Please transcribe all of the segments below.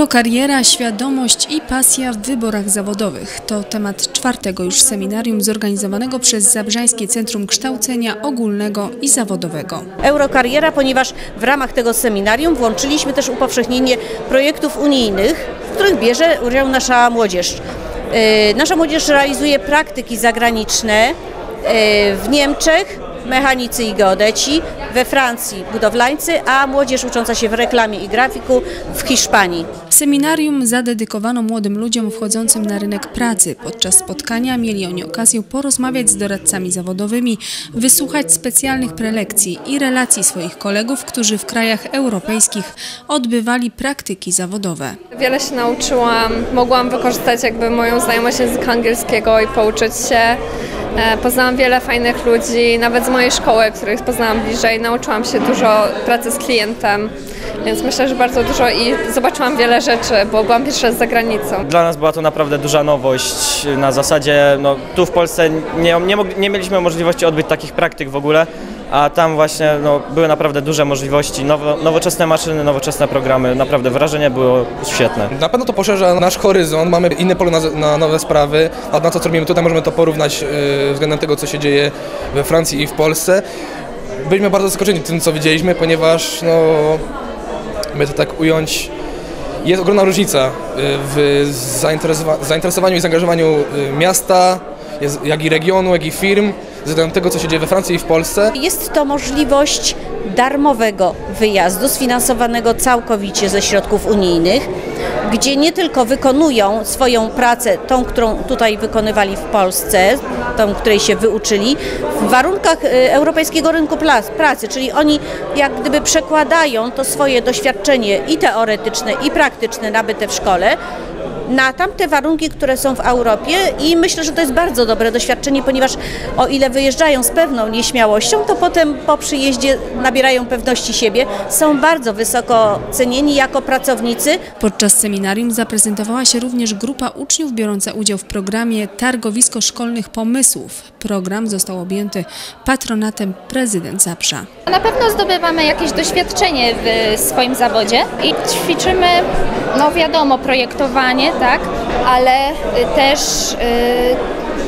Eurokariera, świadomość i pasja w wyborach zawodowych to temat czwartego już seminarium zorganizowanego przez Zabrzańskie Centrum Kształcenia Ogólnego i Zawodowego. Eurokariera, ponieważ w ramach tego seminarium włączyliśmy też upowszechnienie projektów unijnych, w których bierze udział nasza młodzież. Yy, Nasza młodzież realizuje praktyki zagraniczne yy, w Niemczech, mechanicy i geodeci, we Francji budowlańcy, a młodzież ucząca się w reklamie i grafiku w Hiszpanii. Seminarium zadedykowano młodym ludziom wchodzącym na rynek pracy. Podczas spotkania mieli oni okazję porozmawiać z doradcami zawodowymi, wysłuchać specjalnych prelekcji i relacji swoich kolegów, którzy w krajach europejskich odbywali praktyki zawodowe. Wiele się nauczyłam, mogłam wykorzystać jakby moją znajomość języka angielskiego i pouczyć się. E, Poznałam wiele fajnych ludzi, nawet z mojej szkoły, których poznałam bliżej. Nauczyłam się dużo pracy z klientem, więc myślę, że bardzo dużo i zobaczyłam wiele rzeczy, bo byłam pierwszy raz za granicą. Dla nas była to naprawdę duża nowość. Na zasadzie, no, tu w Polsce nie, nie, nie mieliśmy możliwości odbyć takich praktyk w ogóle, a tam właśnie no, były naprawdę duże możliwości, nowo, nowoczesne maszyny, nowoczesne programy. Naprawdę wrażenie było świetne. Na pewno to poszerza nasz horyzont, mamy inne pole na, na nowe sprawy, a na to, co robimy tutaj, możemy to porównać yy, względem tego, co się dzieje we Francji i w Polsce. Byliśmy bardzo zaskoczeni tym, co widzieliśmy, ponieważ, no, by to tak ująć, jest ogromna różnica y, w zainteresowa- zainteresowaniu i zaangażowaniu y, miasta, jak i regionu, jak i firm, względem tego, co się dzieje we Francji i w Polsce. Jest to możliwość darmowego wyjazdu, sfinansowanego całkowicie ze środków unijnych, gdzie nie tylko wykonują swoją pracę, tą, którą tutaj wykonywali w Polsce, tą, której się wyuczyli, w warunkach y, europejskiego rynku pracy, czyli oni jak gdyby przekładają to swoje doświadczenie i teoretyczne, i praktyczne nabyte w szkole, na tamte warunki, które są w Europie i myślę, że to jest bardzo dobre doświadczenie, ponieważ o ile wyjeżdżają z pewną nieśmiałością, to potem po przyjeździe nabierają pewności siebie, są bardzo wysoko cenieni jako pracownicy. Podczas seminarium zaprezentowała się również grupa uczniów biorąca udział w programie Targowisko Szkolnych Pomysłów. Program został objęty patronatem prezydent Zabrza. Na pewno zdobywamy jakieś doświadczenie w swoim zawodzie i ćwiczymy, no wiadomo, projektowanie, tak, ale y, też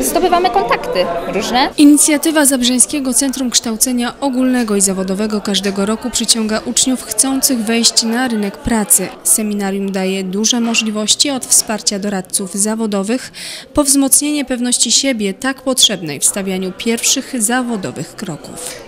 y, zdobywamy kontakty różne. Inicjatywa Zabrzeńskiego Centrum Kształcenia Ogólnego i Zawodowego każdego roku przyciąga uczniów chcących wejść na rynek pracy. Seminarium daje duże możliwości od wsparcia doradców zawodowych po wzmocnienie pewności siebie tak potrzebnej w stawianiu pierwszych zawodowych kroków.